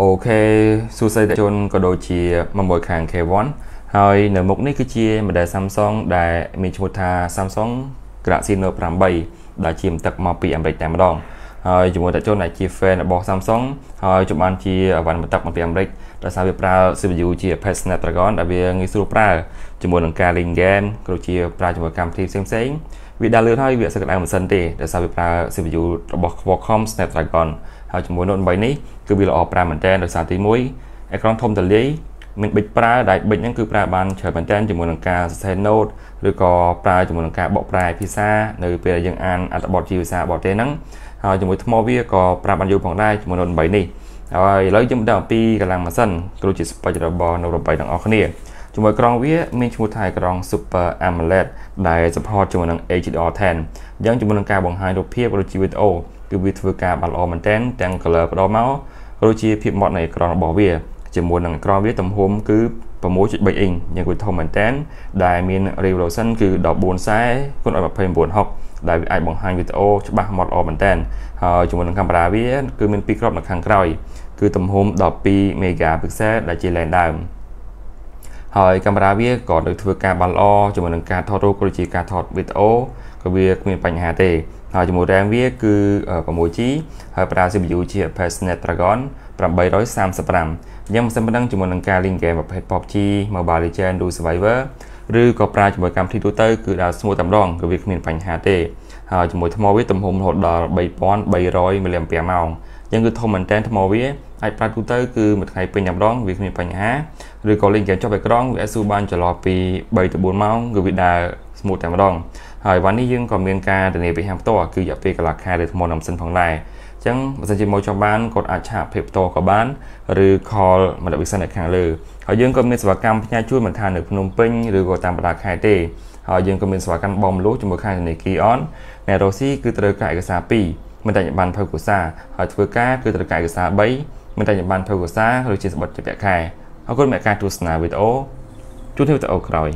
អូខេសួស្តីជនក៏ដូចជាមកមួយខាង K1 ហើយនៅមុខនេះគឺជា model Samsung ដែលមានឈ្មោះថា Samsung Galaxy Note 8ដែលជាមទឹកមកពីអាមេរិកតែម្ដងហើយជាមួយតជនដែលជា fan របស់ Samsung ហើយជួបបានជាអវ៉ាន់មទឹកមកពីអាមេរិកដោយសារវាប្រើ CPU ជា Pace Snapdragon ដែលវាងាយស្រួលប្រើជាមួយនឹងការលេង game ក៏ដូចជាប្រើជាមួយកម្មវិធីផ្សេងៗ វាដើរលឿនហើយវាអត់សឹកដៅម៉ាស៊ីនទេដោយសារវាប្រើ CPU របស់ Qualcomm Snapdragon ហើយជាមួយ Note 8នេះគឺវាល្អប្រើមែនទែនដោយសារទី1អេក្រង់ធំទូលាយមានប៊ិចប្រើដែលប៊ិចហ្នឹងគឺប្រើបានច្រើនមែនទែនជាមួយនឹងការសរសេរ note ឬក៏ប្រើជាមួយនឹងការបកប្រែភាសានៅពេលយើងអានអត្ថបទជាភាសាបរទេសហ្នឹងហើយជាមួយថ្មវាក៏ប្រើបានយូរផងដែរជាមួយ Note 8នេះហើយឥឡូវយើងមកដល់អំពីកម្លាំងម៉ាស៊ីនគ្រូជា spec របស់ Note 8ទាំងអស់គ្នា ជាមួយក្រងវាមានឈ្មោះថាក្រង Super AMOLED ដែល support ជាមួយនឹង HDR10 អញ្ចឹងជាមួយនឹងការបង្ហាញរូបភាពឬជាវីដេអូគឺវាធ្វើការបានល្អមែនទែនទាំង color ផ្ដល់មកក៏ដូចជាភាពម៉ត់នៃអេក្រង់របស់វាជាមួយនឹងអេក្រង់វាទំហំគឺ6.3អ៊ីងយ៉ាងវាធំមែនទែនដែលមាន resolution គឺ1440គុណឲ្យ2960ដែលវាអាចបង្ហាញវីដេអូច្បាស់ម៉ត់ល្អមែនទែនហើយជាមួយនឹងកាមេរ៉ាវា គឺមាន2គ្រាប់នៅខាងក្រោយគឺទំហំ12 megapixel ដែលជា lens ដើម ហើយកាមេរ៉ាវាក៏នៅធ្វើការបានល្អជាមួយនឹងការថតរូបក៏ដូចជាការថតវីដេអូក៏វាគ្មានបញ្ហាទេហើយជាមួយ RAM វាគឺ 6G ហើយប្រើ CPU ជា Snapdragon 835យ៉ាងមិនសិនប៉ុណ្ណឹងជាមួយនឹងការលេងហ្គេមប្រភេទ PUBG Mobile Legends ឬ Survivor ឬក៏ប្រើជាមួយកម្មវិធីទូទៅគឺដើរស្មូតតែម្ដងគឺវាគ្មានបញ្ហាទេហើយជាមួយថ្មវាទំហំរហូតដល់3300 mAh យ៉ាងគឺធំមែនតើថ្មវា អាចប្រើទូទៅគឺមួយថ្ងៃពេញតែម្ដងវាគ្មានបញ្ហាឬក៏លេងហ្គេមចុះអេក្រង់វាអាចស៊ូបានចន្លោះពី3ទៅ4ម៉ោងគឺវាដើរស្មូតតែម្ដងហើយវ៉ាន់នេះយើងក៏មានការធានាពីហាងផ្ទាល់គឺរយៈពេលកន្លះខែលើថ្មណាំសិនផងដែរអញ្ចឹងបើសិនជាមកចង់បានគាត់អាចឆាកភាពផ្ទាល់ក៏បានឬ call មកដាក់វិសិននៅខាងលើហើយយើងក៏មានសេវាកម្មផ្ញើជូនមិនថានៅភ្នំពេញឬក៏តាមបណ្ដាខេត្តទេហើយយើងក៏មានសេវាកម្មបំលុះជាមួយខាងធនាគារអនអ្នករ៉ូស៊ីគឺត្រូវការឯកសារ2មិនតែបានភៅកុសាហើយធ្វើការគឺត្រូវការឯកសារ3 មិនតែបានភៅកុសាឬជាសម្បត្តិជាពាក់ខែអរគុណមកការទស្សនាវីដេអូជួបគ្នាវីដេអូក្រោយ